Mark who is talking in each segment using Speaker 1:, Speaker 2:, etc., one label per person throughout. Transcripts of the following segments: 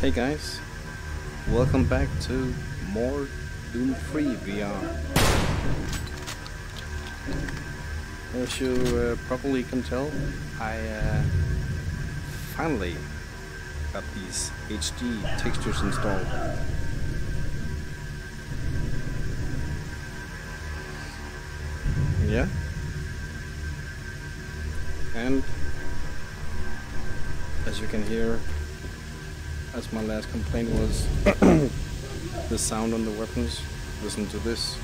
Speaker 1: Hey guys, welcome back to more Doom 3 VR. As you uh, probably can tell, I uh, finally got these HD textures installed. Yeah. And as you can hear, as my last complaint was the sound on the weapons. Listen to this.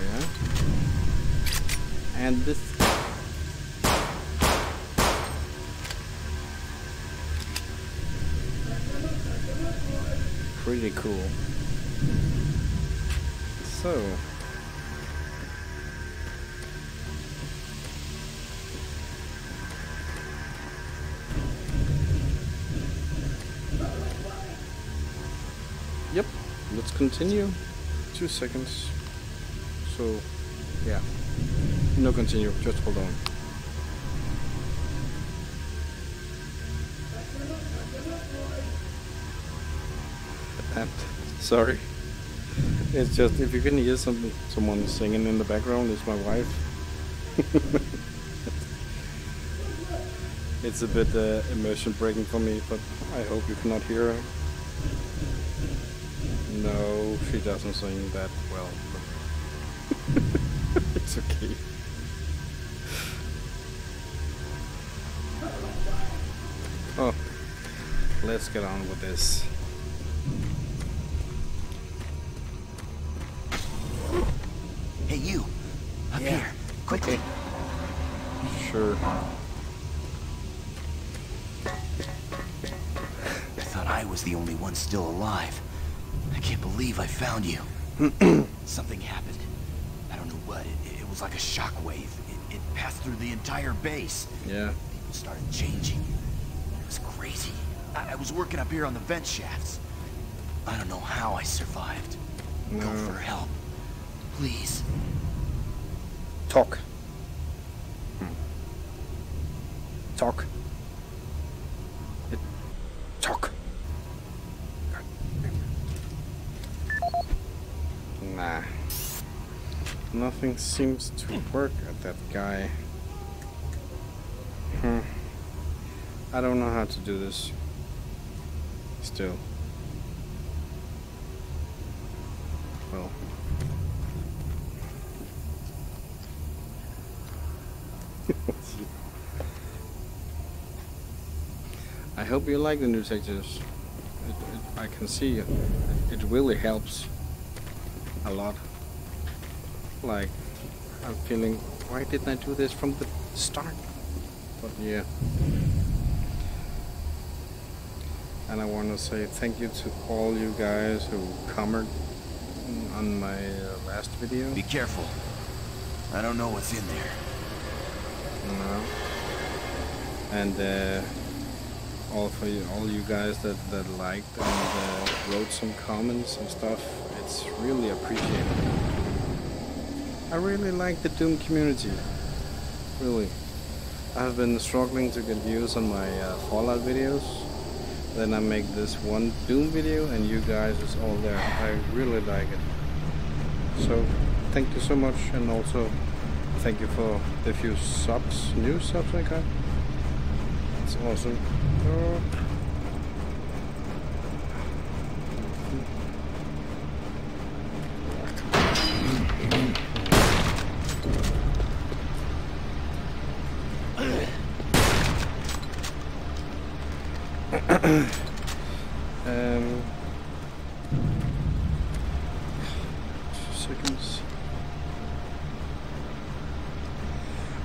Speaker 1: Yeah. And this. Pretty cool. So, continue. Two seconds. So, yeah. No continue, just hold on. And, sorry. It's just, if you can hear some, someone singing in the background, it's my wife. it's a bit uh, immersion breaking for me, but I hope you cannot hear her. She doesn't sing that well. it's okay. Oh, let's get on with this.
Speaker 2: Found you. Something happened. I don't know what. It, it was like a shockwave. It, it passed through the entire base.
Speaker 1: Yeah.
Speaker 2: People started changing. It was crazy. I, I was working up here on the vent shafts. I don't know how I survived. Go for help. Please.
Speaker 1: Talk. Hmm. Talk. Nothing seems to work at that guy. Hmm. I don't know how to do this. Still. Well. I hope you like the new textures. I can see it, it really helps a lot. Like, I'm feeling, why didn't I do this from the start? But yeah. And I want to say thank you to all you guys who commented on my uh, last video.
Speaker 2: Be careful. I don't know what's in there.
Speaker 1: No. And uh, all for you, all you guys that, that liked and uh, wrote some comments and stuff, it's really appreciated. I really like the Doom community. Really. I've been struggling to get views on my uh, Fallout videos. Then I make this one Doom video and you guys is all there. I really like it. So thank you so much and also thank you for the few subs, new subs I got. It's awesome. Oh.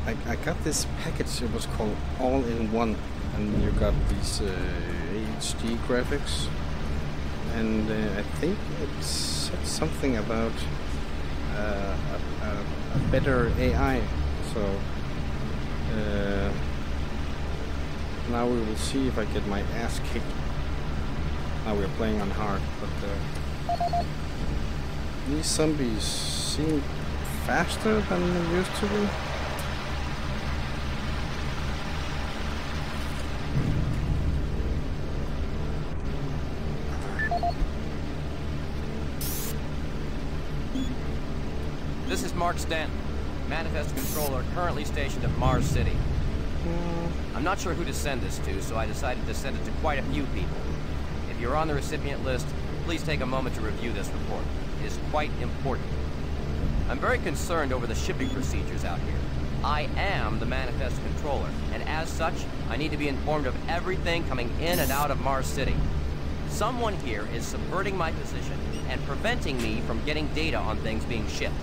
Speaker 1: I, I got this package, it was called All in One, and you got these uh, HD graphics, and uh, I think it said something about uh, a, a, a better AI. So uh, now we will see if I get my ass kicked. Now we're playing on hard, but uh, these zombies seem faster than they used to be.
Speaker 3: Stanton, Manifest Controller currently stationed at Mars City. I'm not sure who to send this to, so I decided to send it to quite a few people. If you're on the recipient list, please take a moment to review this report. It is quite important. I'm very concerned over the shipping procedures out here. I am the Manifest Controller, and as such, I need to be informed of everything coming in and out of Mars City. Someone here is subverting my position and preventing me from getting data on things being shipped.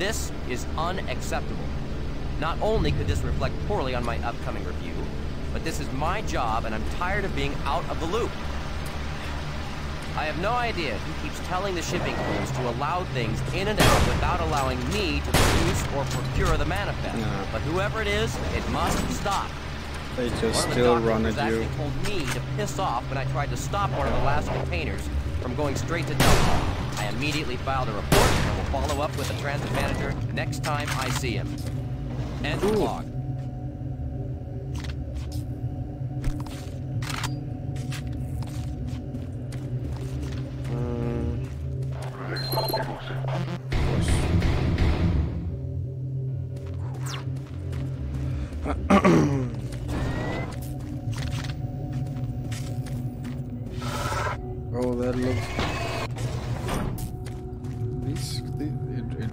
Speaker 3: This is unacceptable. Not only could this reflect poorly on my upcoming review, but this is my job and I'm tired of being out of the loop. I have no idea who keeps telling the shipping crews to allow things in and out without allowing me to produce or procure the manifest.
Speaker 1: Yeah.
Speaker 3: But whoever it is, it must stop.
Speaker 1: They just
Speaker 3: One of the
Speaker 1: still run at you.
Speaker 3: actually told me to piss off when I tried to stop one of the last containers from going straight to Delta. I immediately filed a report follow up with the transit manager next time I see him. End
Speaker 1: Cool.
Speaker 3: log.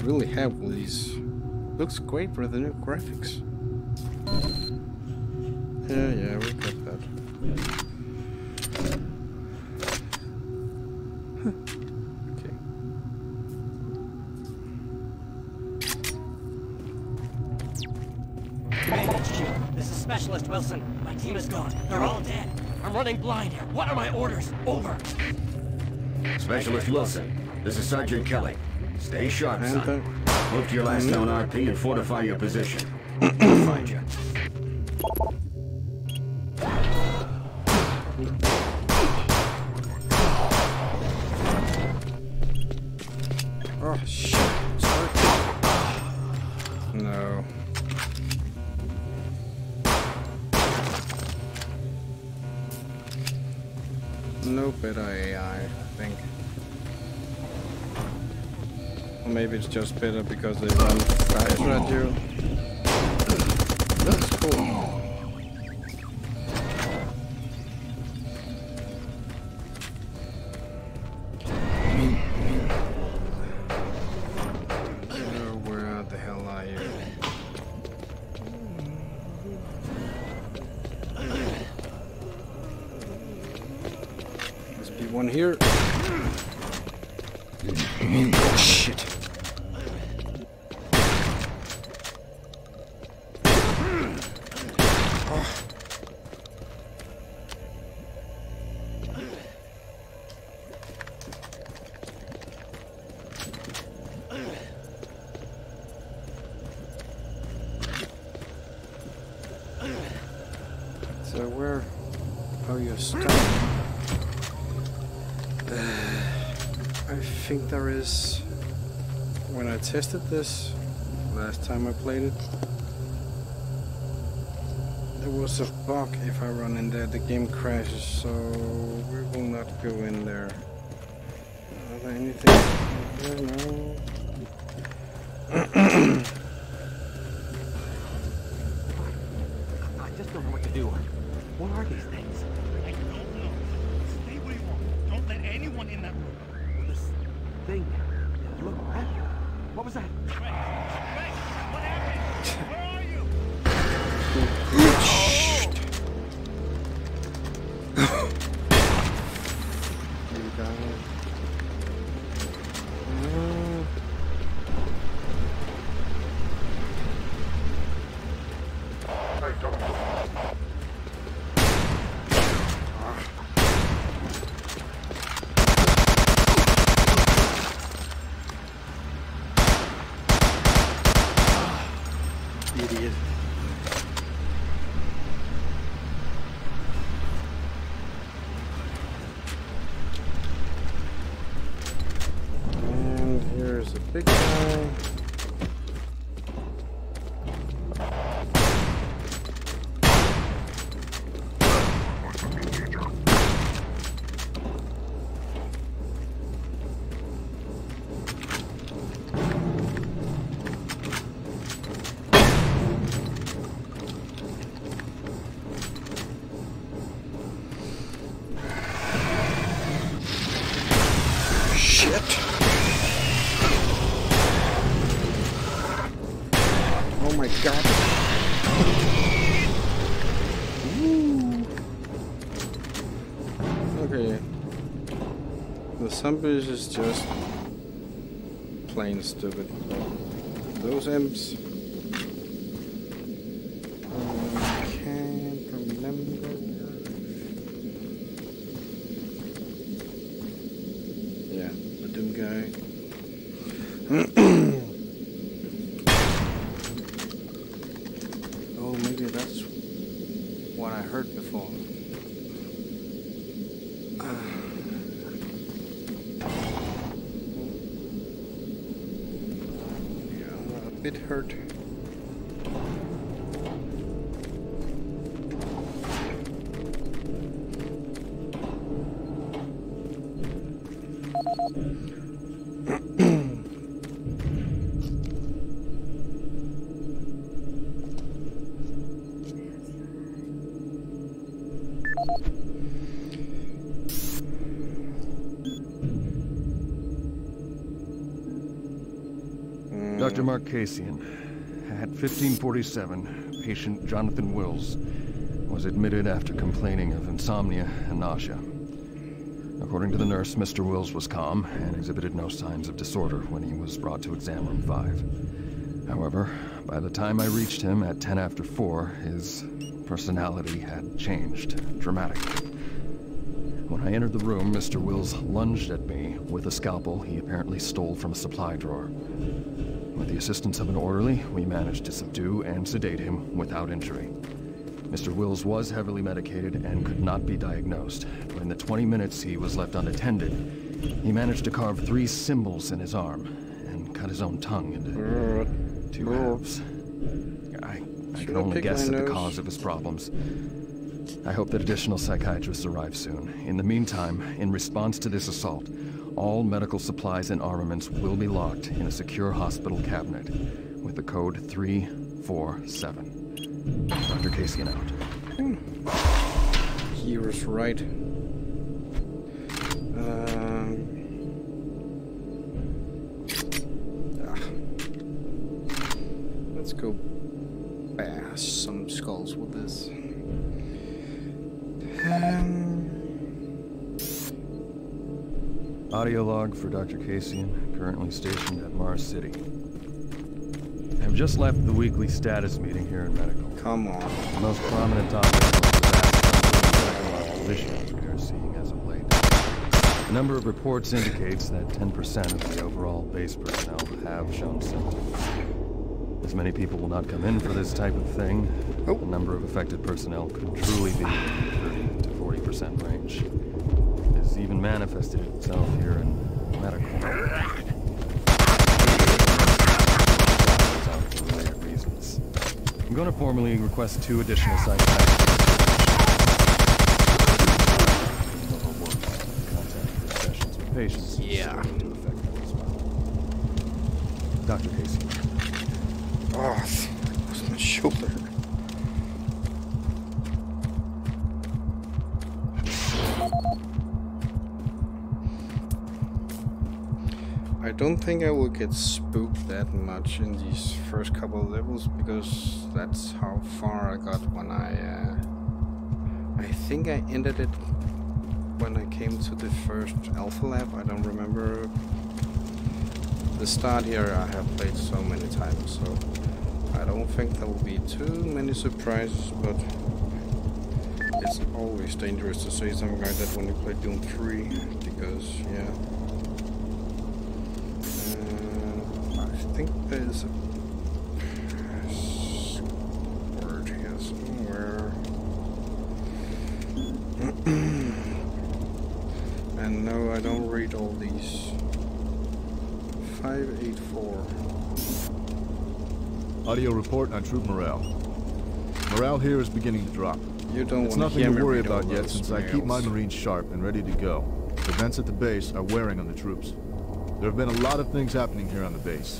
Speaker 1: It, it really have these. Looks great for the new graphics. Yeah, yeah, we got that. Huh. okay.
Speaker 4: Command this is Specialist Wilson. My team is gone. They're all dead. I'm running blind here. What are my orders? Over.
Speaker 5: Specialist Wilson, this is Sergeant Kelly. Stay sharp, son. Move to your last known RP and fortify your position. We'll find you.
Speaker 1: Just better because they run faster at you. Tested this last time I played it, there was a bug. If I run in there, the game crashes. So we will not go in there. Are there anything? There? No.
Speaker 3: I just don't know what to do. What are these things?
Speaker 6: I don't know. Stay where you are. Don't let anyone in that room.
Speaker 3: This thing. Was that?
Speaker 1: Zombies is just plain stupid. Those imps. I can't remember. Yeah, the doom guy. Oh, maybe that's what I heard before. yeah, a bit hurt.
Speaker 7: Dr. Marcasian, at 1547, patient Jonathan Wills was admitted after complaining of insomnia and nausea. According to the nurse, Mr. Wills was calm and exhibited no signs of disorder when he was brought to exam room 5. However, by the time I reached him at 10 after 4, his personality had changed dramatically. When I entered the room, Mr. Wills lunged at me with a scalpel he apparently stole from a supply drawer. With the assistance of an orderly, we managed to subdue and sedate him without injury. Mr. Wills was heavily medicated and could not be diagnosed. But in the 20 minutes he was left unattended, he managed to carve three symbols in his arm and cut his own tongue into two halves. I, I can only guess at the cause of his problems. I hope that additional psychiatrists arrive soon. In the meantime, in response to this assault, all medical supplies and armaments will be locked in a secure hospital cabinet with the code 347. Dr. Casey and out.
Speaker 1: He was right.
Speaker 7: Currently stationed at Mars City. I have just left the weekly status meeting here in medical.
Speaker 1: come on.
Speaker 7: The most prominent topic was the vast psychological issues we are seeing as of late. The number of reports indicates that 10% of the overall base personnel have shown symptoms. As many people will not come in for this type of thing, oh. the number of affected personnel could truly be in the 30 to 40% range. It has even manifested itself here in medical. for related reasons. I'm going to formally request two additional psychiatrists. Overworked. Contact for sessions with patients.
Speaker 1: Yeah.
Speaker 7: To affect them as well. Dr. Casey.
Speaker 1: Ah, oh, that was my shoulder. Don't think I will get spooked that much in these first couple levels because that's how far I got when I. Uh, I think I ended it when I came to the first Alpha Lab. I don't remember. The start here I have played so many times, so I don't think there will be too many surprises, but it's always dangerous to say something like that when you play Doom 3, because, yeah. Uh, I think there's a word here somewhere. and no, I don't read all these. 584.
Speaker 8: Audio report on troop morale. Morale here is beginning to drop.
Speaker 1: You don't
Speaker 8: It's
Speaker 1: want
Speaker 8: nothing to worry about yet since I keep my. Marines sharp and ready to go. The vents at the base are wearing on the troops. There have been a lot of things happening here on the base.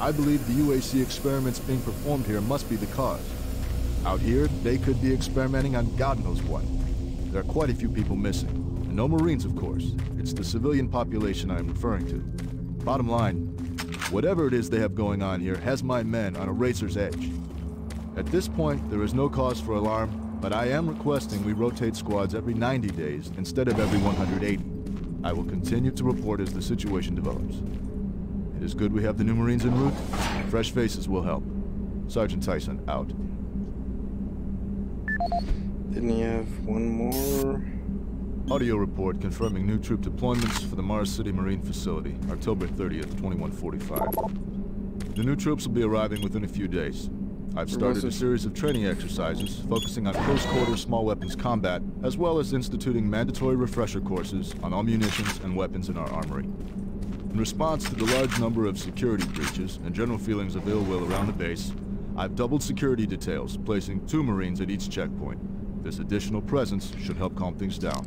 Speaker 8: I believe the UAC experiments being performed here must be the cause. Out here, they could be experimenting on God knows what. There are quite a few people missing. And no Marines, of course. It's the civilian population I am referring to. Bottom line, Whatever it is they have going on here has my men on a racer's edge. At this point, there is no cause for alarm, but I am requesting we rotate squads every 90 days instead of every 180. I will continue to report as the situation develops. It is good we have the new Marines en route. Fresh faces will help. Sergeant Tyson, out.
Speaker 1: Didn't he have one more?
Speaker 8: Audio report confirming new troop deployments for the Mars City Marine Facility, October 30th, 2145. The new troops will be arriving within a few days. I've started a series of training exercises focusing on close-quarter small weapons combat, as well as instituting mandatory refresher courses on all munitions and weapons in our armory. In response to the large number of security breaches and general feelings of ill will around the base, I've doubled security details, placing two Marines at each checkpoint. This additional presence should help calm things down.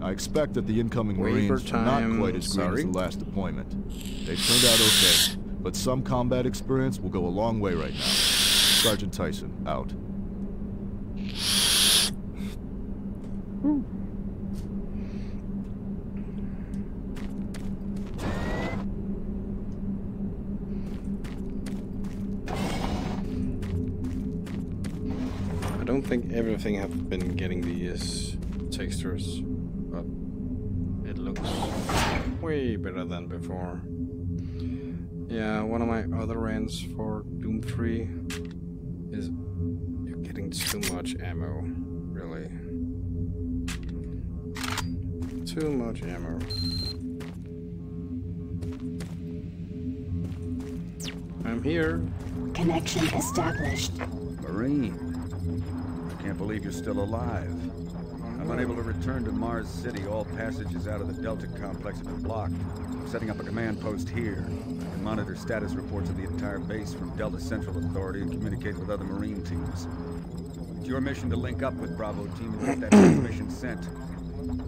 Speaker 8: I expect that the incoming
Speaker 1: Waiver
Speaker 8: Marines are not quite as green
Speaker 1: sorry.
Speaker 8: as the last deployment. They turned out okay, but some combat experience will go a long way right now. Sergeant Tyson, out.
Speaker 1: I think everything have been getting these uh, textures, but it looks way better than before. Yeah, one of my other rants for Doom 3 is you're getting too much ammo, really. Too much ammo. I'm here.
Speaker 9: Connection established.
Speaker 10: Marine. I can't believe you're still alive. I'm unable to return to Mars City. All passages out of the Delta complex have been blocked. I'm setting up a command post here. I can monitor status reports of the entire base from Delta Central Authority and communicate with other Marine teams. It's your mission to link up with Bravo team and get that transmission sent.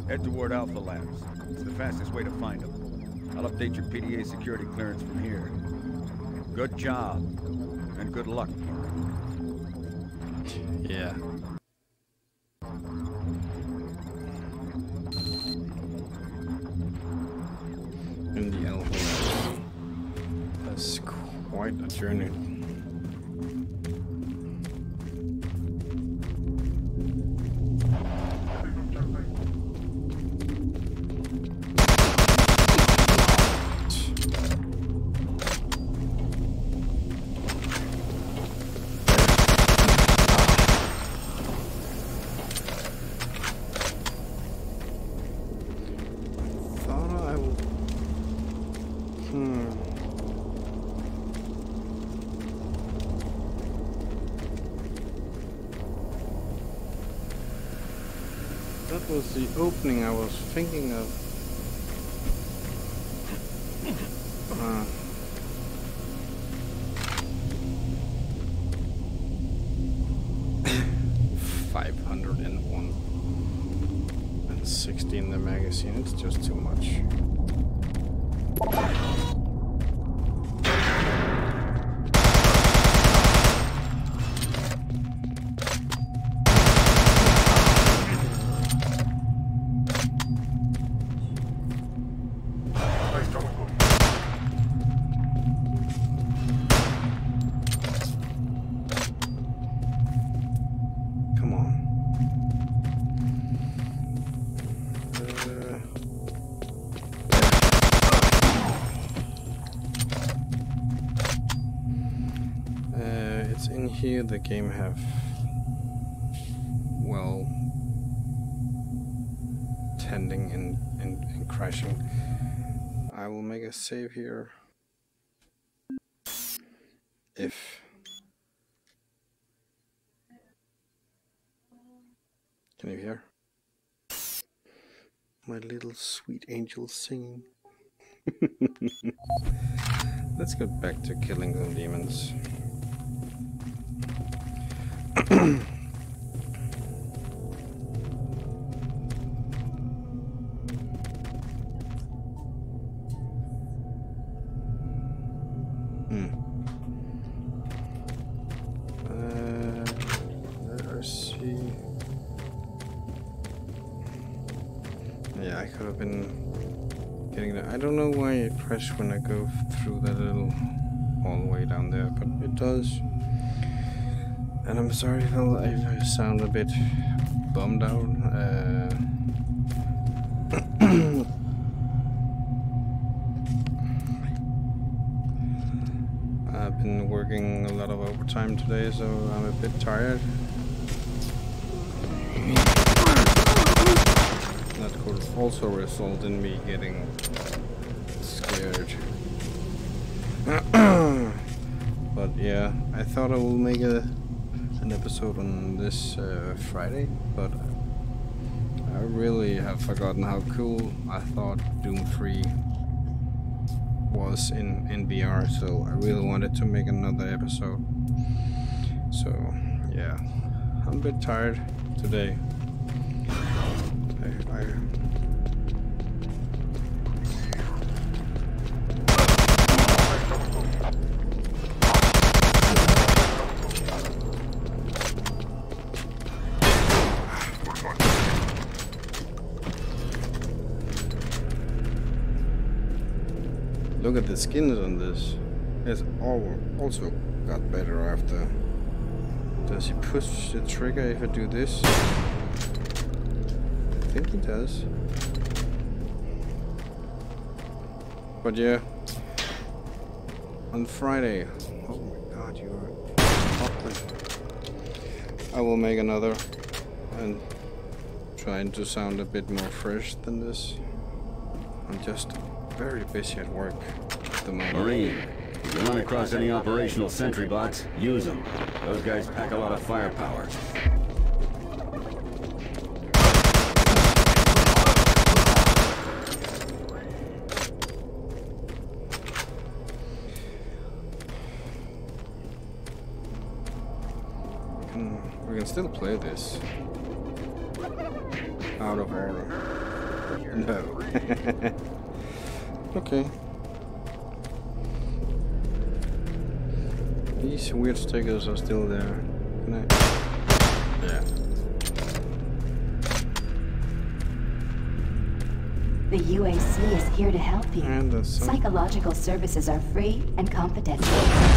Speaker 10: Head toward Alpha Labs. It's the fastest way to find them. I'll update your PDA security clearance from here. Good job. And good luck.
Speaker 1: Yeah. In the Alpha That's quite a journey. The opening I was thinking of. The game have well tending and, and, and crashing. I will make a save here. If Can you hear? My little sweet angel singing. Let's go back to killing the demons. When I go through that little hallway down there, but it does. And I'm sorry if I, sound a bit bummed out. Uh, I've been working a lot of overtime today, so I'm a bit tired. That could also result in me getting scared. but yeah, I thought I will make a episode on this uh, Friday, but I really have forgotten how cool I thought Doom 3 was in, in VR, so I really wanted to make another episode. So, yeah, I'm a bit tired today. Skins on this. All also got better after. Does he push the trigger if I do this? I think he does. But yeah. On Friday. Oh my god, you are awkward. I will make another and trying to sound a bit more fresh than this. I'm just very busy at work the moment.
Speaker 5: Marine, if you run across any operational sentry bots, use them. Those guys pack a lot of firepower.
Speaker 1: We can, we can still play this. Out of order. No. okay. These weird stickers are still there. Can I? Yeah.
Speaker 9: The UAC is here to help you.
Speaker 1: And that's some-
Speaker 9: Psychological services are free and confidential.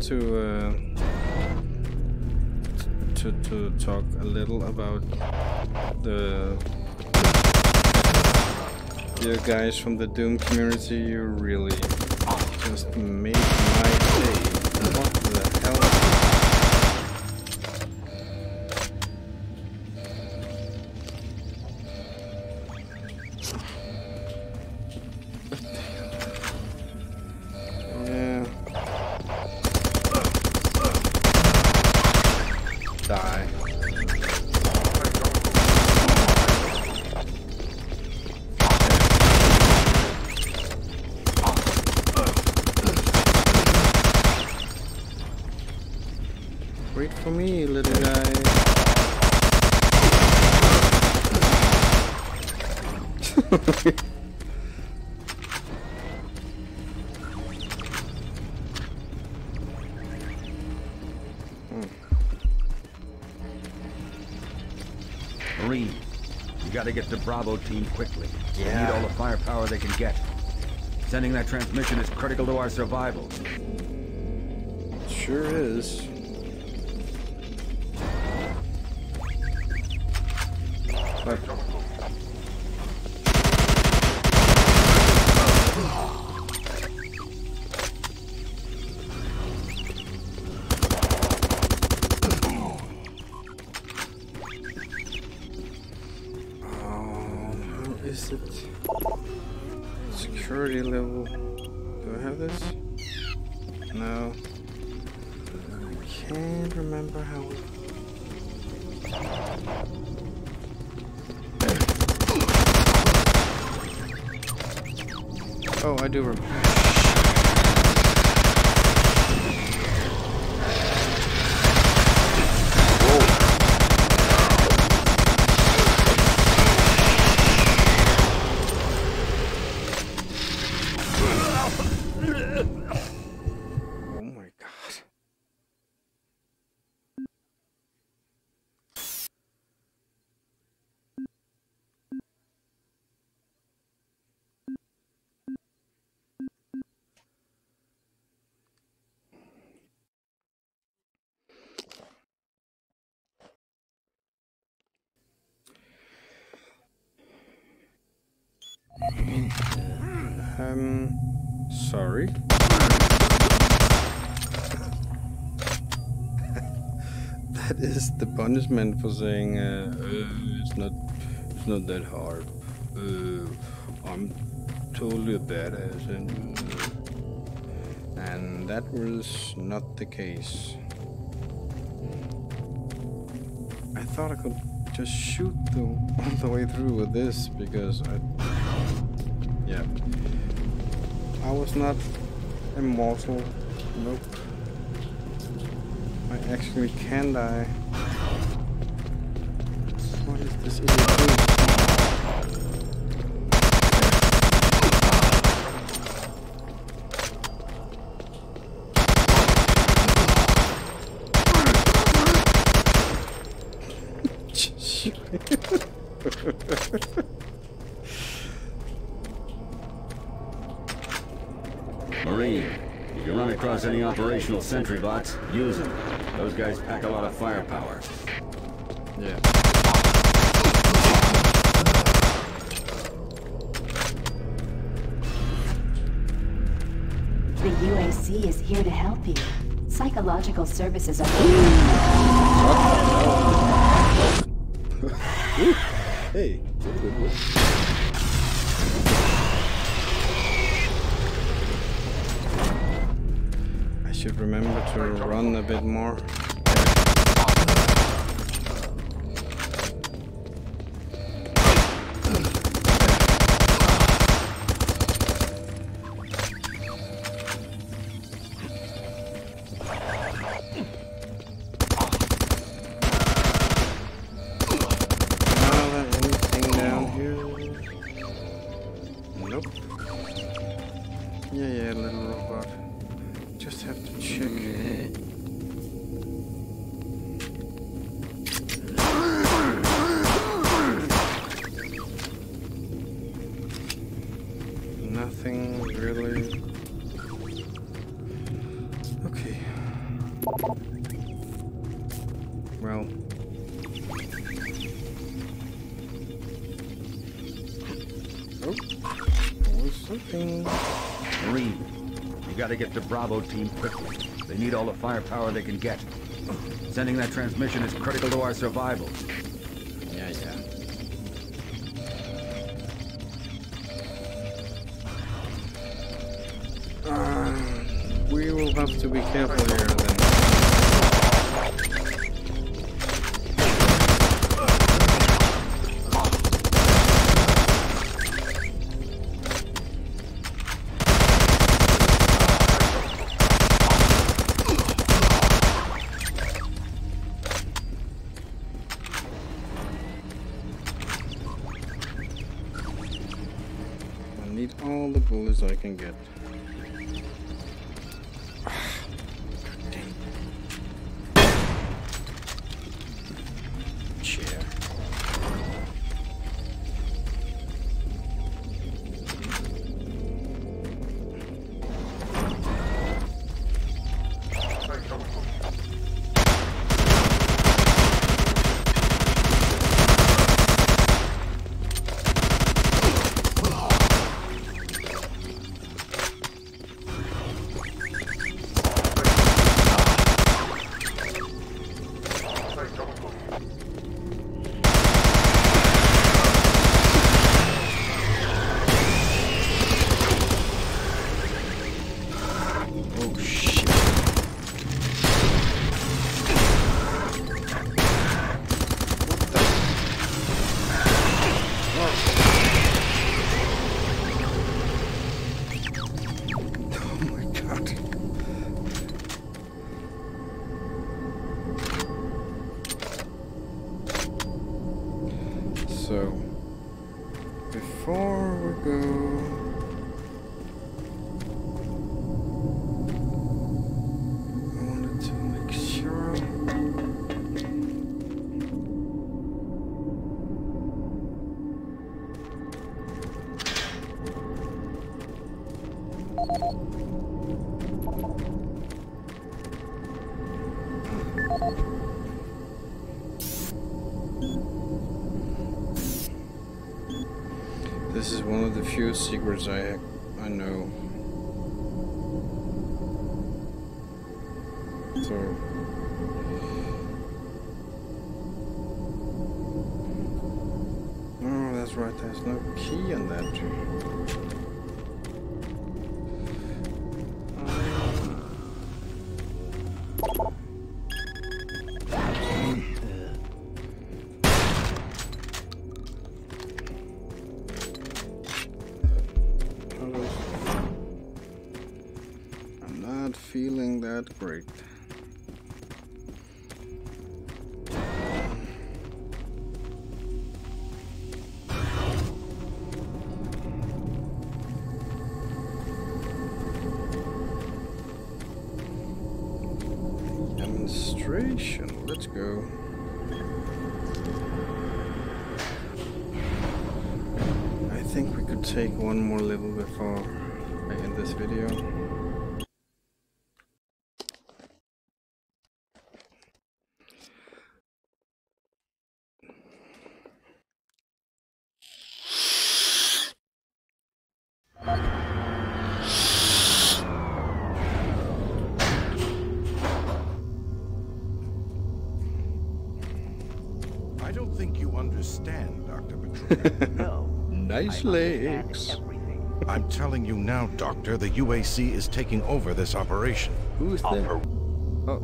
Speaker 1: To, uh, to to talk a little about the you guys from the Doom community. You really just made my
Speaker 10: Bravo team quickly. They need all the firepower they can get. Sending that transmission is critical to our survival.
Speaker 1: Sure is. But do remember. Sorry. that is the punishment for saying uh, uh, it's not it's not that hard. Uh, I'm totally a badass and and that was not the case. I thought I could just shoot the, all the way through with this because I yeah I was not immortal. Nope. I actually can die. What is this? Idiot doing?
Speaker 5: Marine, if you run across any operational sentry bots, use them. Those guys pack a lot of firepower.
Speaker 1: Yeah.
Speaker 9: The UAC is here to help you. Psychological services are
Speaker 1: Hey, should remember to run a bit more.
Speaker 10: You gotta get the Bravo team quickly. They need all the firepower they can get. Sending that transmission is critical to our survival.
Speaker 1: Yeah, yeah. Uh, we will have to be careful here can get. Few secrets I go. I think we could take one more level before I end this video. Nice legs.
Speaker 11: I'm telling you now, Doctor, the UAC is taking over this operation.
Speaker 1: Who's there? Oh,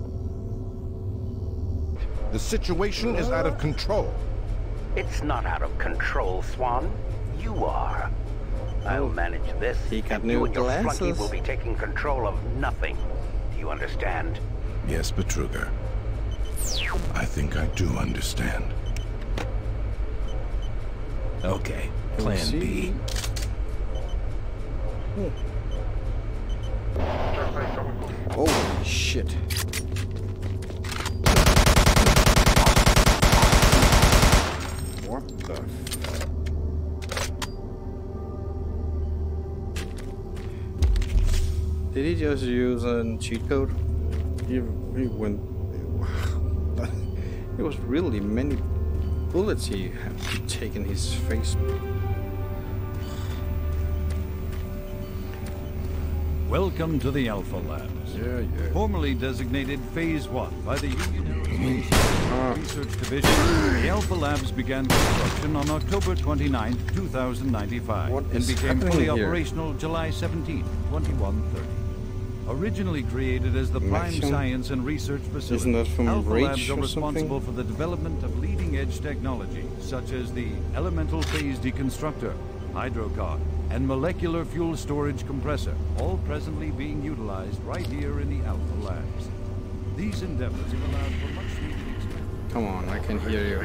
Speaker 11: The situation is out of control.
Speaker 12: It's not out of control, Swann. You are. Oh. I'll manage this,
Speaker 1: He got
Speaker 12: and
Speaker 1: new
Speaker 12: you and your flunky will be taking control of nothing. Do you understand?
Speaker 11: Yes, Betruger. I think I do understand.
Speaker 10: Okay,
Speaker 1: Can we
Speaker 10: plan? B.
Speaker 1: oh shit. What the Did he just use a cheat code? He, he went. It was really many bullets he had taken his face.
Speaker 13: Welcome to the Alpha Labs.
Speaker 1: Yeah, yeah.
Speaker 13: Formerly designated Phase 1 by the Union
Speaker 1: Ah.
Speaker 13: Research Division, the Alpha Labs began construction on October 29, 2095,
Speaker 1: What
Speaker 13: and became fully
Speaker 1: here?
Speaker 13: operational July 17, 2130. Originally created as the Prime Science and Research Facility,
Speaker 1: Isn't that from
Speaker 13: Alpha
Speaker 1: Reach
Speaker 13: Labs are responsible
Speaker 1: something?
Speaker 13: for the development of leading-edge technology, such as the Elemental Phase Deconstructor, Hydrocar, and Molecular Fuel Storage Compressor, all presently being utilized right here in the Alpha Labs. These endeavors have allowed for much needed.
Speaker 1: Come on, I can hear you.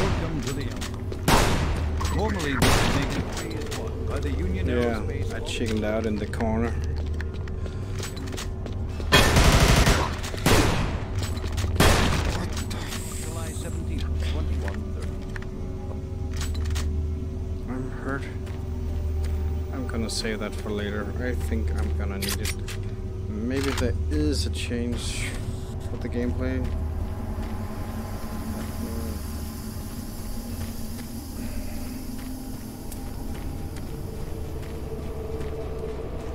Speaker 13: Welcome to the Alpha. Formerly designated Phase 1 by the Union
Speaker 1: Yeah,
Speaker 13: Aerospace
Speaker 1: I chickened out in the corner. Save that for later. I think I'm gonna need it. Maybe there is a change for the gameplay.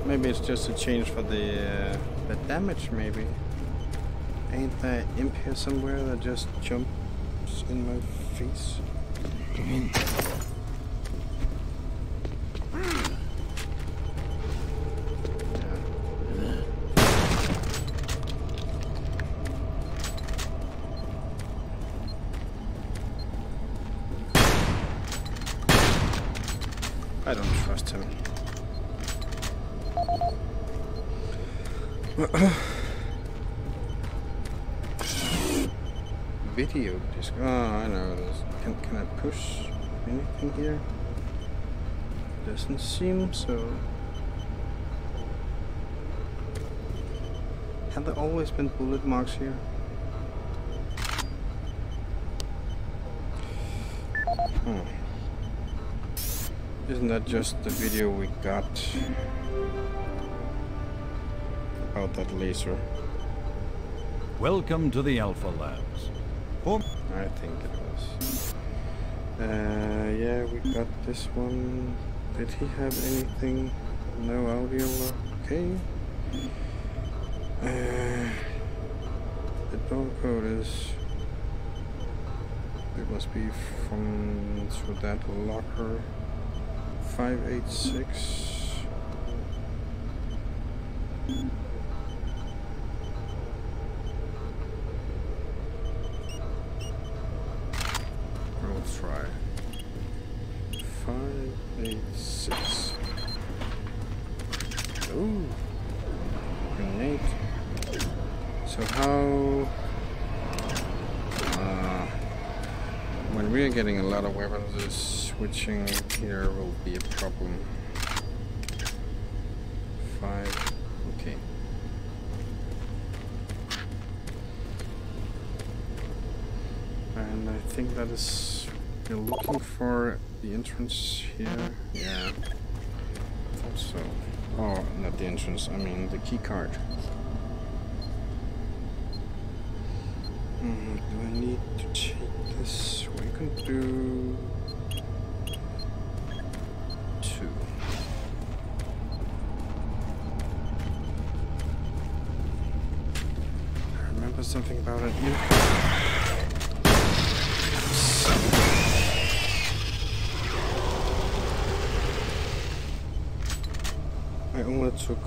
Speaker 1: Maybe it's just a change for the uh, the damage. Maybe ain't there imp here somewhere that just jumps in my face? Disc. Oh, I know this. Can, can I push anything here? Doesn't seem so. Have there always been bullet marks here? Hmm. Isn't that just the video we got about that laser.
Speaker 13: Welcome to the Alpha Labs.
Speaker 1: I think it was. Uh, yeah, we got this one. Did he have anything? No audio. Okay. Uh, the door code is. It must be from through that locker. Five eight six. Let's try. Five, eight, six. Ooh. Grenade. So how... Uh, when we're getting a this switching here will be a problem. Five. Okay. And I think that is... You're looking for the entrance here? Yeah. I thought so. Oh, not the entrance, I mean the key card. Mm, do I need to take this? We can do... something about it here. I only took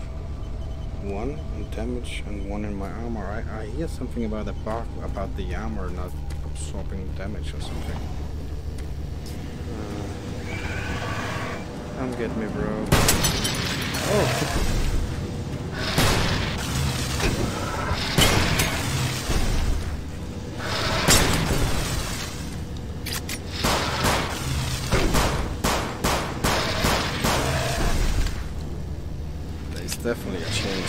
Speaker 1: one in damage and one in my armor. I, I hear something about the bug about the armor not absorbing damage or something. Uh, come get me, bro. Oh! Definitely a change.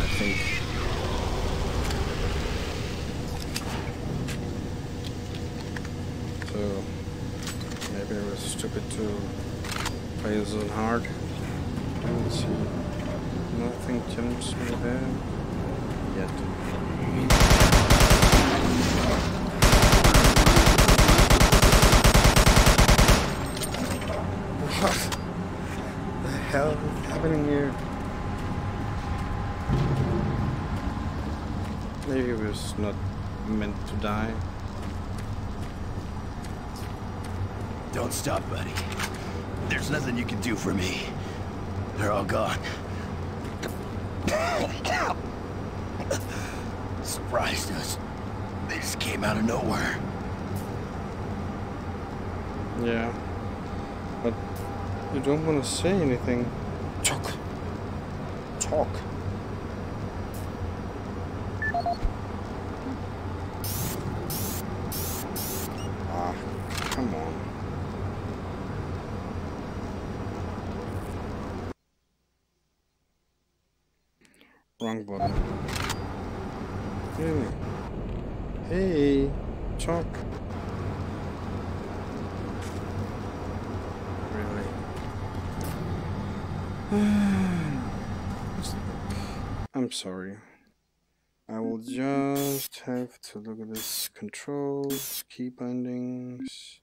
Speaker 1: I think. So maybe I was stupid to play this on hard. Let's see. Nothing jumps me there yet. What? the hell is happening here? Maybe it was not meant to die.
Speaker 2: Don't stop, buddy. There's nothing you can do for me. They're all gone. Surprised us. They just came out of nowhere.
Speaker 1: Yeah. But you don't want to say anything. Talk. Talk. Ah, come on. Wrong button. Really? Hey, talk. I'm sorry. I will just have to look controls, key bindings.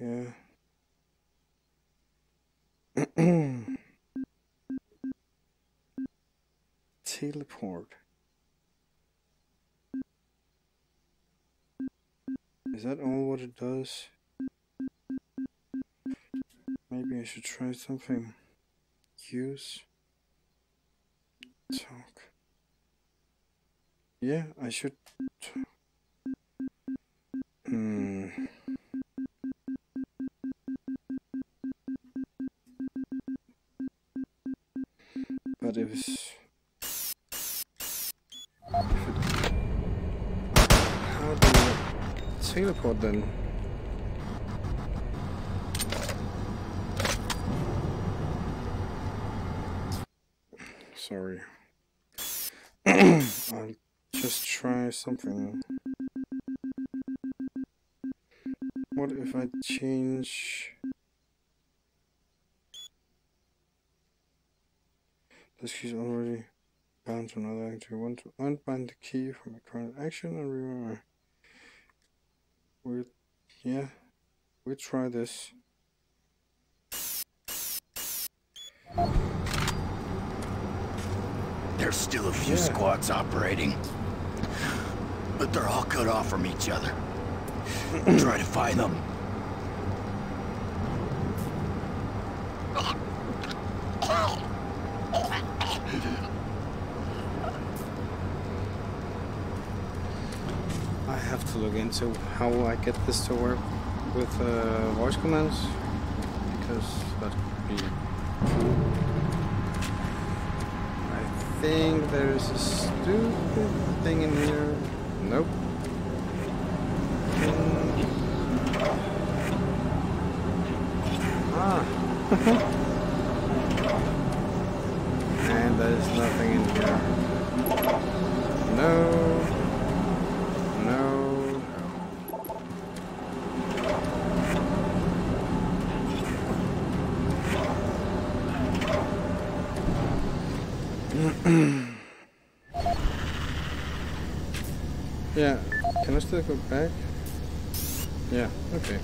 Speaker 1: Yeah. Teleport. Is that all what it does? Maybe I should try something. Use. Talk. Yeah, I should. Hmm. But if it's. How do I teleport then? Sorry. I'll just try something. What if I change... This key is already bound to another activity. Want to unbind the key from a current action and remember. We, yeah, we try this.
Speaker 2: There's still a few
Speaker 1: Yeah.
Speaker 2: squads operating. But they're all cut off from each other. Try to find them.
Speaker 1: I have to look into how I get this to work with uh, voice commands because that could be. I think there is a stupid thing in here. Nope. Ah. and there's nothing in here. No. No. Yeah, can I still go back? Yeah, okay.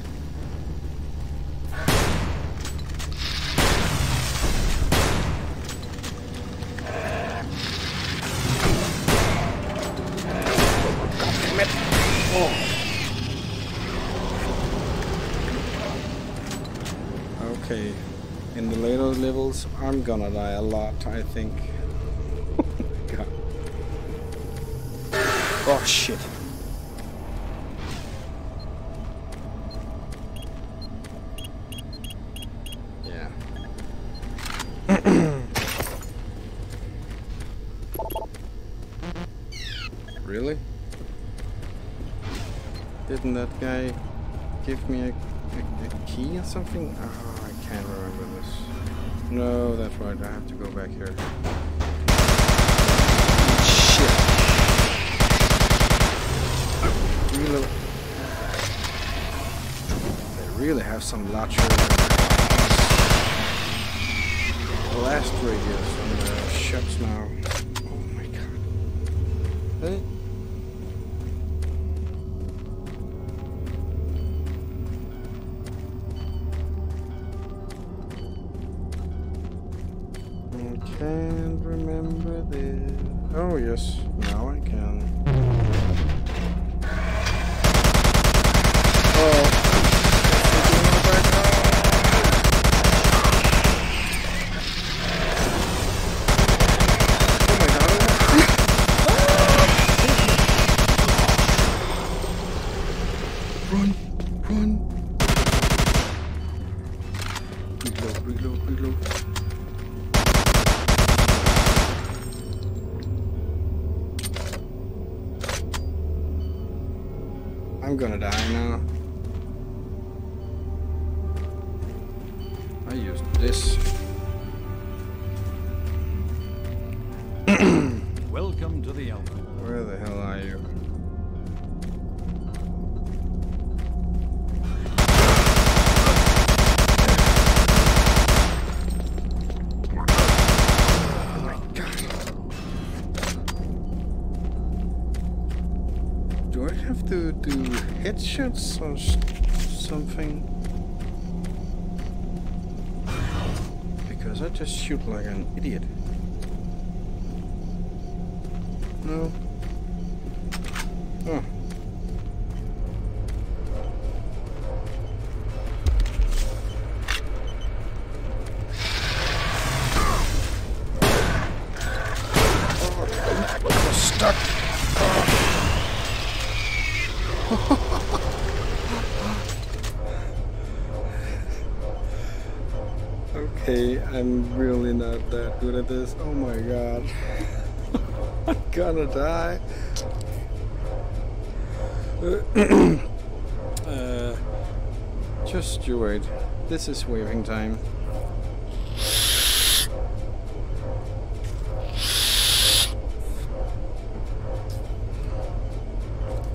Speaker 1: Okay, in the later levels, I'm gonna die a lot, I think. oh my god. Oh shit. Yeah. really? Didn't that guy give me a, a, a key or something? Oh, I can't remember this. No, that's right, I have to go back here. Shit. Really, they really have some larger blast radius on the ships now. Headshots or something? Because I just shoot like an idiot. No. This. Oh my god. I'm gonna die. uh, just you wait. This is waving time.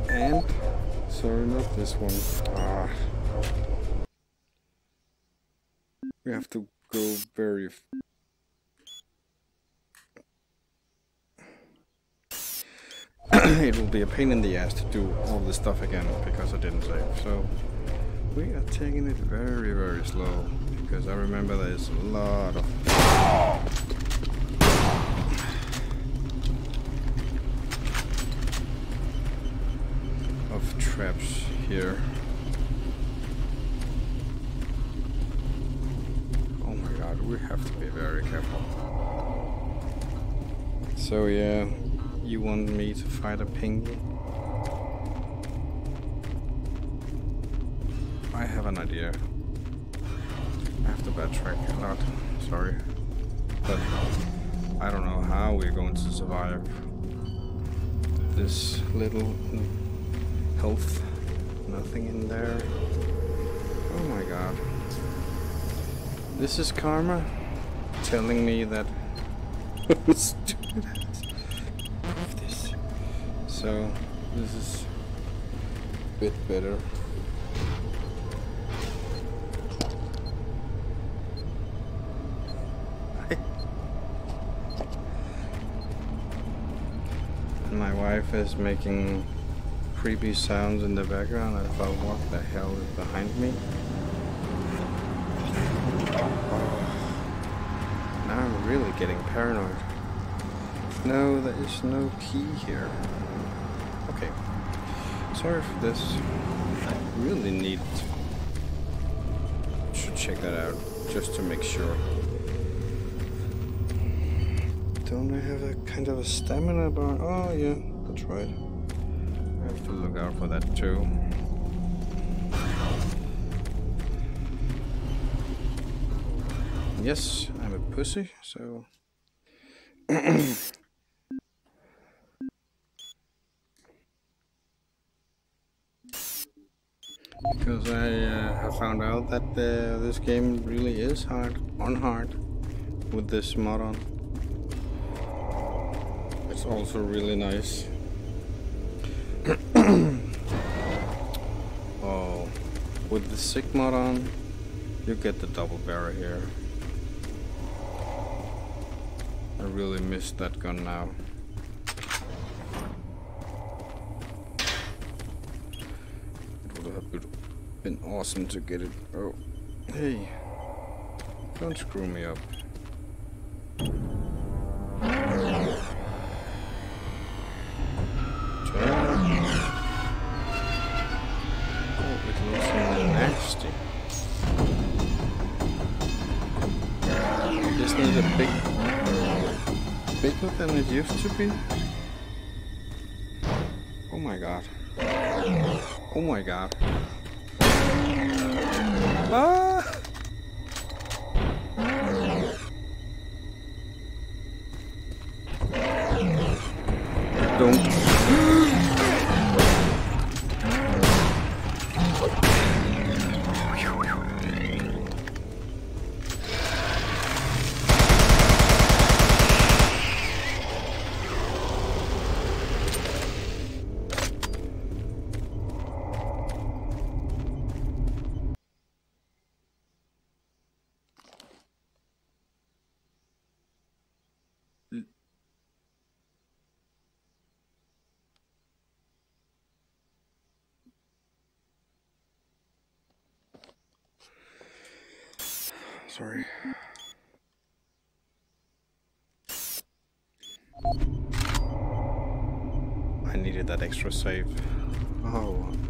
Speaker 1: And sorry, not this one. Ah. We have to go very... it will be a pain in the ass to do all this stuff again because I didn't save. So we are taking it very, very slow because I remember there's a lot of of traps here. Oh my god, we have to be very careful. So yeah, you want me to fight a penguin? I have an idea. I have to backtrack a lot, sorry. But I don't know how we're going to survive this little health. Nothing in there. Oh my god. This is karma telling me that So this is a bit better. My wife is making creepy sounds in the background. I thought, what the hell is behind me? Now I'm really getting paranoid. No, there is no key here. Sorry for this. I really need... Should check that out, just to make sure. Don't I have a kind of a stamina bar? Oh yeah, that's right. I have to look out for that too. Yes, I'm a pussy, so... because I uh, have found out that uh, this game really is hard, on hard, with this mod on. It's also really nice. oh, with the SIG mod on, you get the double barrel here. I really miss that gun now. It would have been awesome to get it. Oh, hey, don't screw me up. Than it used to be? Oh my god. Oh my god. Ah! Don't. Extra save. Oh.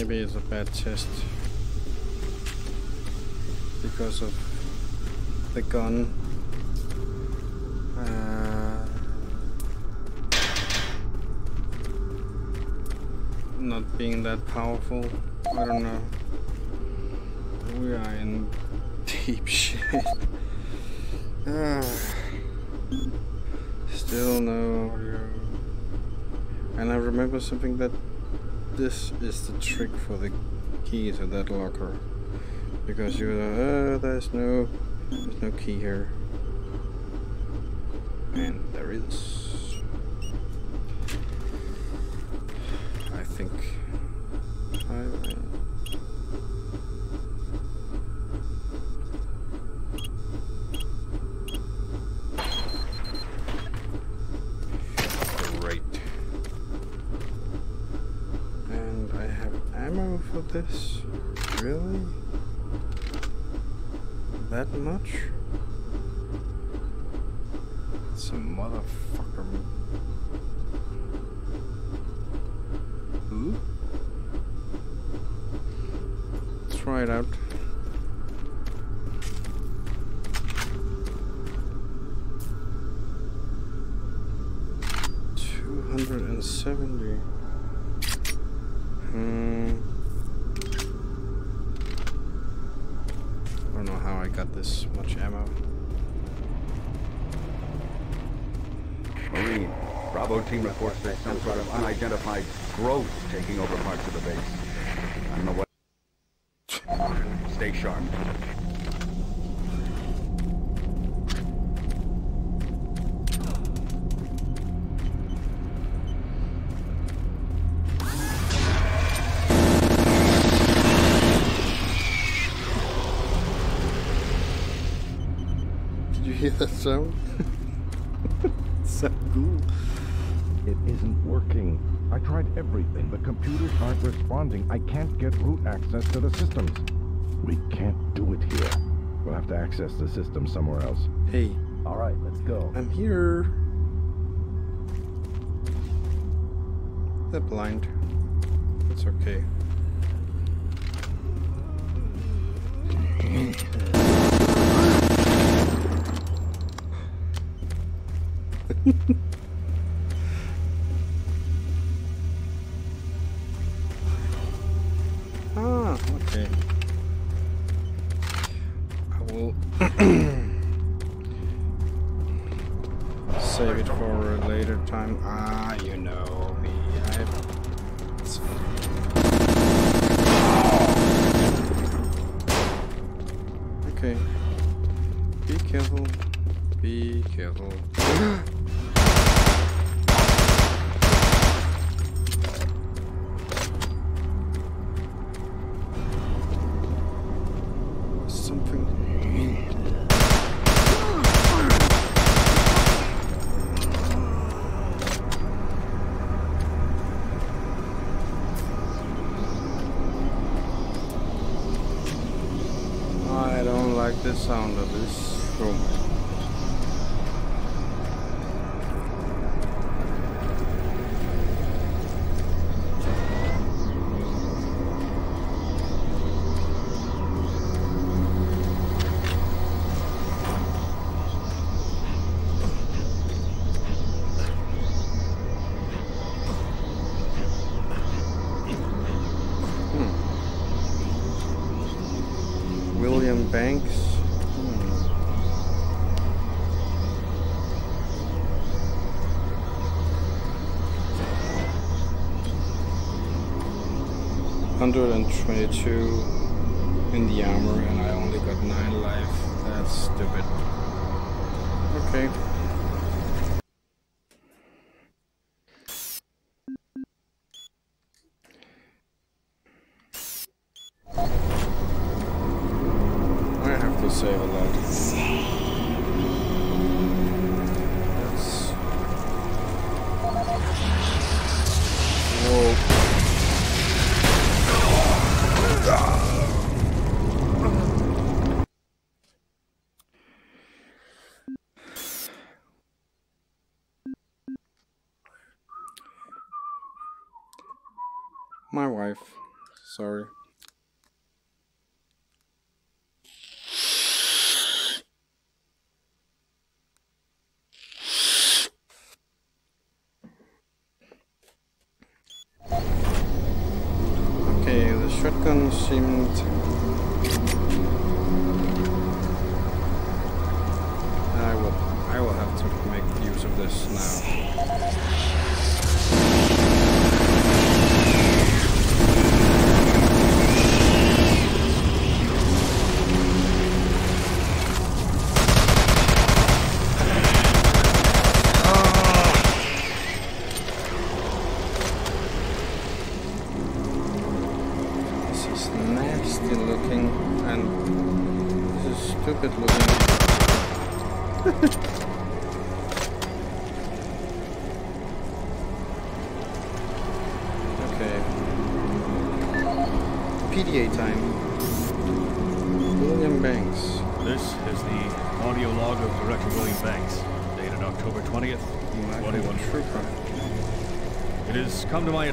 Speaker 1: Maybe it's a bad test because of the gun. Uh, not being that powerful. I don't know. We are in deep shit. Ah. Still no. And I remember something that this is the trick for the key to that locker. Because you uh, there's no there's no key here. And there is. Try out. Two hundred and seventy. Hmm. I don't know how I got this much ammo.
Speaker 10: Marine, Bravo team reports there's some sort of unidentified growth taking over parts of the base. I don't know what. Stay sharp.
Speaker 1: Did you hear that sound? so cool.
Speaker 14: It isn't working. I tried everything. The computers aren't responding. I can't get root access to the systems. We can't do it here. We'll have to access the system somewhere else.
Speaker 1: Hey.
Speaker 14: All right, let's go.
Speaker 1: I'm here. They're blind. It's okay. 122 in the armor and I only got 9 life. That's stupid. Okay. I have to save a lot. My wife. Sorry.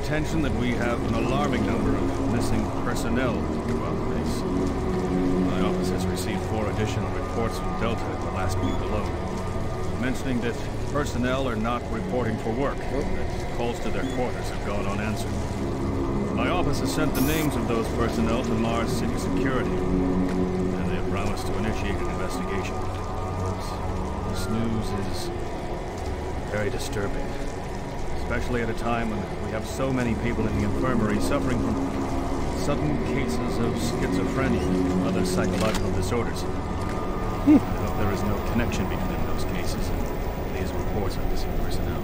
Speaker 13: Attention that we have an alarming number of missing personnel throughout the base. My office has received four additional reports from Delta in the last week alone, mentioning that personnel are not reporting for work, that calls to their quarters have gone unanswered. My office has sent the names of those personnel to Mars City Security, and they have promised to initiate an investigation. This news is very disturbing especially at a time when we have so many people in the infirmary suffering from sudden cases of schizophrenia and other psychological disorders. I hope there is no connection between those cases and these reports of missing personnel.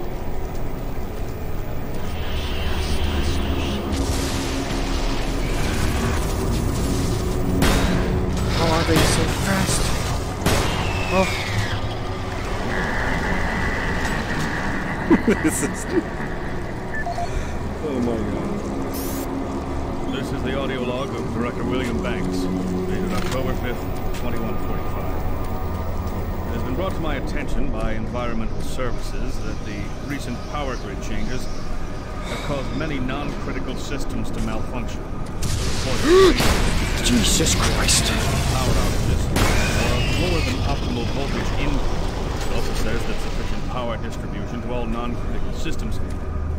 Speaker 1: How are they so fast? This is. Oh my god.
Speaker 13: This is the audio log of Director William Banks, dated October 5th, 2145. It has been brought to my attention by environmental services that the recent power grid changes have caused many non-critical systems to malfunction.
Speaker 1: Jesus Christ.
Speaker 13: Power outages or lower than optimal voltage input. It also says that sufficient power distribution to all non-critical systems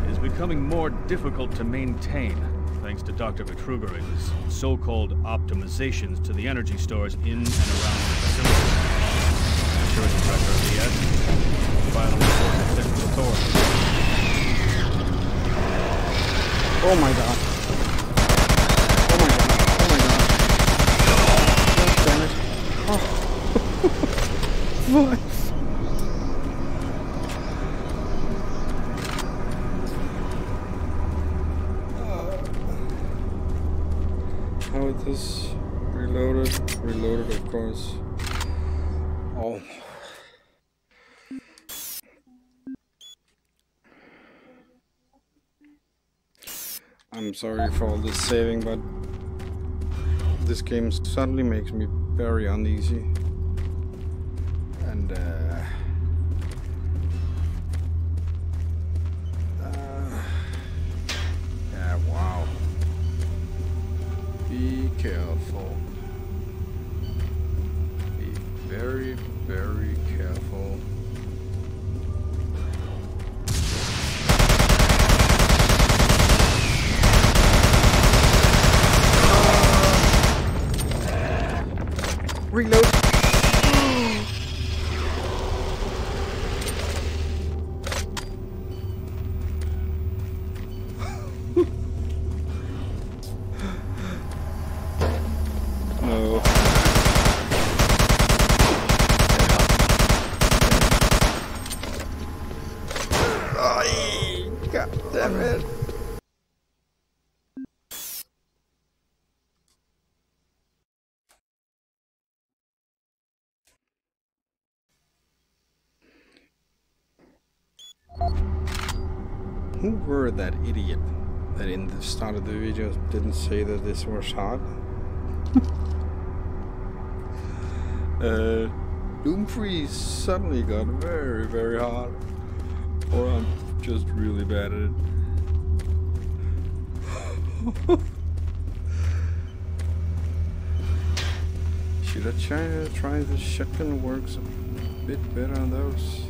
Speaker 13: is becoming more difficult to maintain thanks to Dr. Betruger and his so-called optimizations to the energy stores in and around the facility. The director of the file a report to central authorities.
Speaker 1: Oh my god. Oh my god. Oh my god. God damn it. Oh. what? How is this reloaded? Reloaded, of course. Oh. I'm sorry for all this saving, but this game suddenly makes me very uneasy. And, uh, uh, yeah, wow. Be careful. Be very, very careful. Reload. Were that idiot that in the start of the video didn't say that this was hard? uh, Doom 3 suddenly got very, very hard. Or I'm just really bad at it. Should I try, try the shotgun works a bit better on those?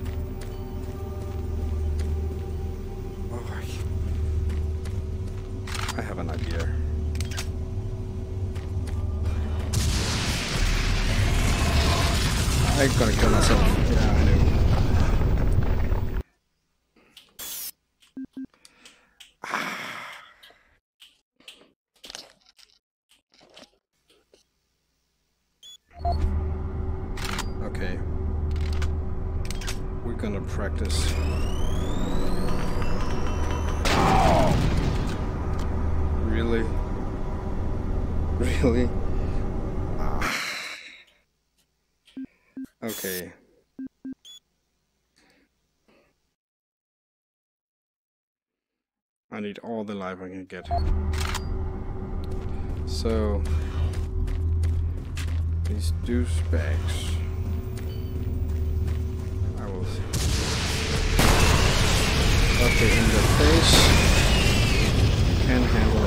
Speaker 1: Need all the life I can get. So, these douchebags. I will see. Okay, in the face. Can handle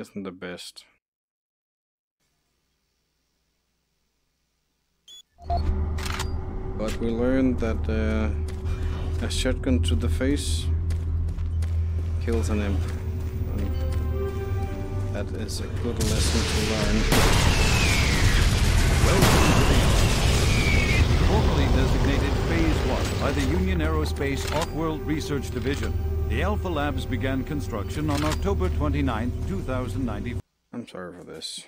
Speaker 1: isn't the best. But we learned that uh, a shotgun to the face kills an imp. And that is a good lesson to learn.
Speaker 13: Welcome to the. Formerly designated Phase 1 by the Union Aerospace Off-World Research Division, the Alpha Labs began construction on October 29, 2094.
Speaker 1: I'm sorry for this.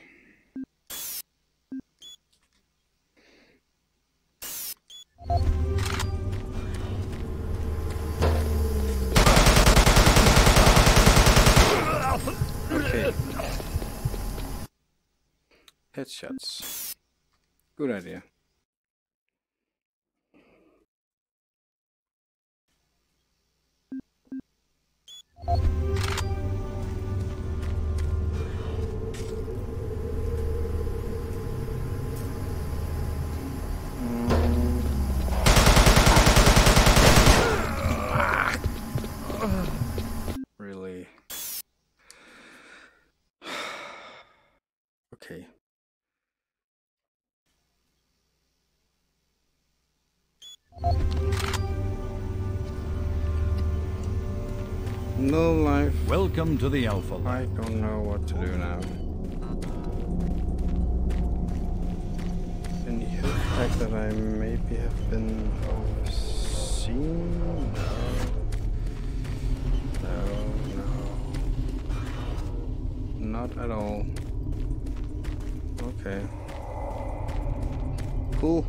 Speaker 1: Okay. Headshots. Good idea. Really? Okay. No life.
Speaker 13: Welcome to the Alpha
Speaker 1: I don't know what to do now. Can you hit the fact that I maybe have been overseen? No. No, no. Not at all. Okay. Cool.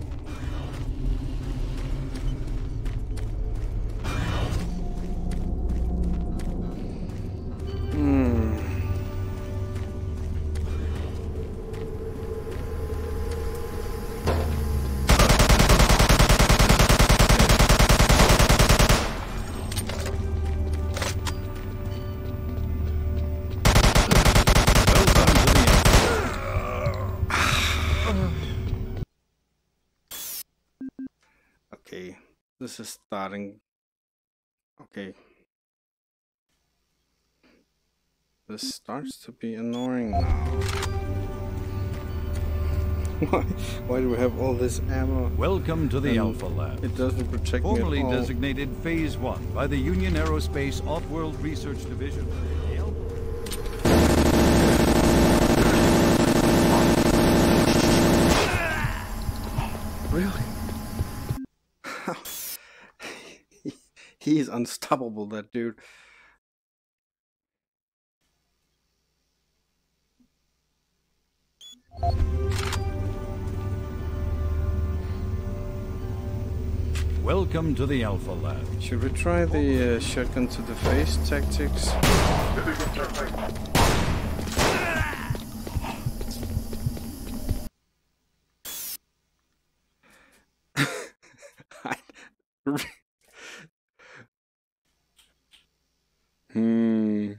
Speaker 1: Starting. Okay. This starts to be annoying now. why, why do we have all this ammo?
Speaker 13: Welcome to the
Speaker 1: And
Speaker 13: Alpha Lab.
Speaker 1: It doesn't protect
Speaker 13: Formerly
Speaker 1: me at all.
Speaker 13: designated Phase 1 by the Union Aerospace Off-World Research Division.
Speaker 1: Really? He's unstoppable, that dude.
Speaker 13: Welcome to the Alpha Lab.
Speaker 1: Should we try the uh, shotgun to the face tactics? I Hmm.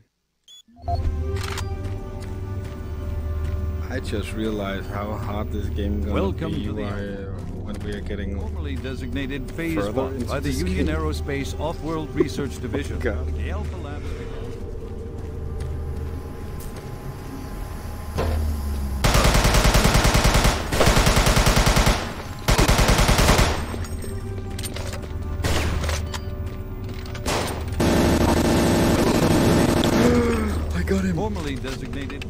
Speaker 1: I just realized how hard this game
Speaker 13: is
Speaker 1: going
Speaker 13: to
Speaker 1: be when we are getting
Speaker 13: formally designated phase
Speaker 1: one
Speaker 13: by the Union
Speaker 1: game.
Speaker 13: Aerospace Off-World Research Division.
Speaker 1: oh,
Speaker 13: Formerly designated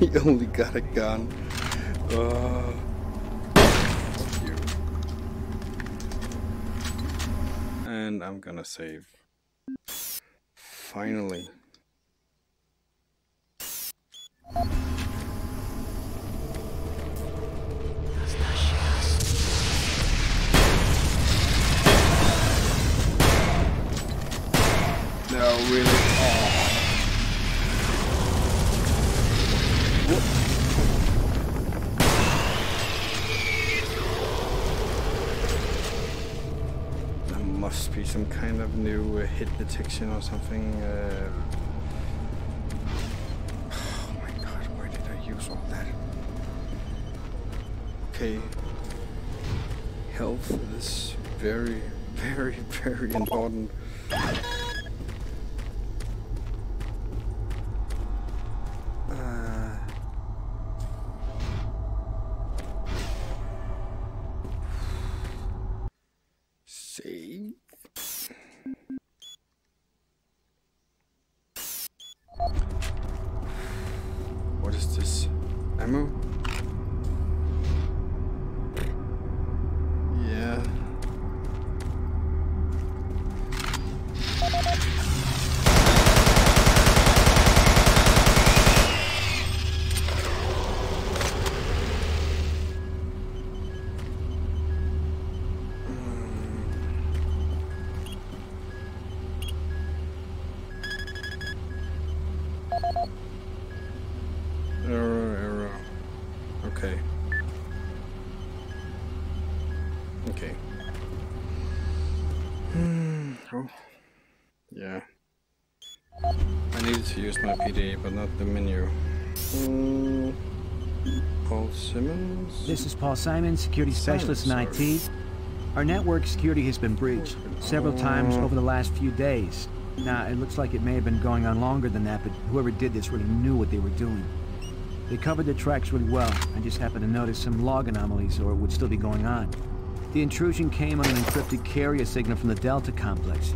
Speaker 1: he only got a gun. Uh. And I'm gonna save. Finally. No, really. Oh. Some kind of new uh, hit detection or something. Uh... Oh my god, where did I use all that? Okay. Health is very, very, very important. But not the menu. Hmm. Paul Simmons?
Speaker 15: This is Paul Simon, security specialist in
Speaker 1: Simon, sorry.
Speaker 15: IT. Our network security has been breached several times over the last few days. Now, it looks like it may have been going on longer than that, but whoever did this really knew what they were doing. They covered their tracks really well. I just happened to notice some log anomalies, or it would still be going on. The intrusion came on an encrypted carrier signal from the Delta complex.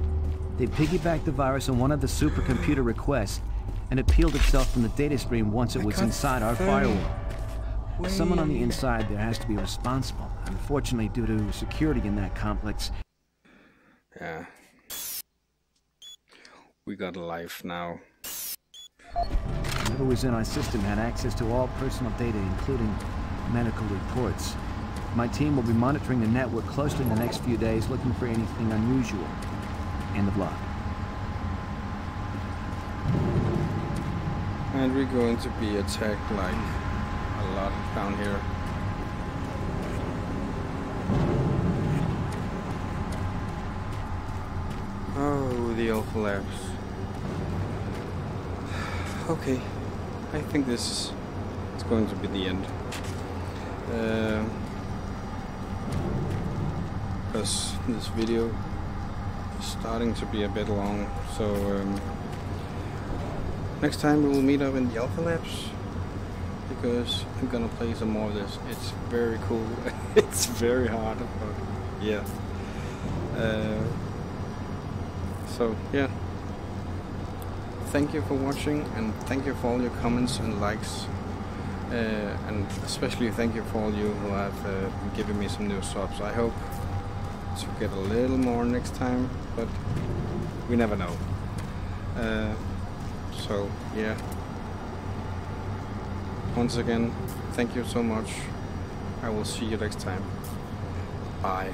Speaker 15: They piggybacked the virus on one of the supercomputer requests, and it peeled itself from the data stream once it was inside our
Speaker 1: thirty.
Speaker 15: firewall. Someone on the inside there has to be responsible. Unfortunately, due to security in that complex,
Speaker 1: Yeah. We got a life now.
Speaker 15: whoever was in our system had access to all personal data, including medical reports. My team will be monitoring the network closely in the next few days, looking for anything unusual. End of log.
Speaker 1: And we're going to be attacked like a lot down here. Oh, the Alpha Labs. Okay, I think this is it's going to be the end. Because this video is starting to be a bit long, so um, next time we will meet up in the Alpha Labs because I'm gonna play some more of this. It's very cool. it's very hard, but yeah. Uh, so yeah. Thank you for watching and thank you for all your comments and likes. Uh, and especially thank you for all you who have uh, given me some new subs. I hope to get a little more next time, but we never know. Uh, so yeah. Once again, thank you so much. I will see you next time. Bye.